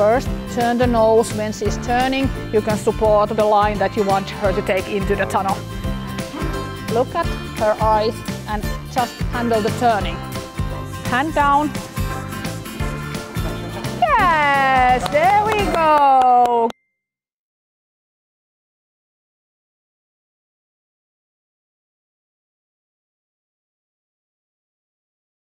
First, turn the nose when she's turning. You can support the line that you want her to take into the tunnel. Look at her eyes and just handle the turning. Hand down.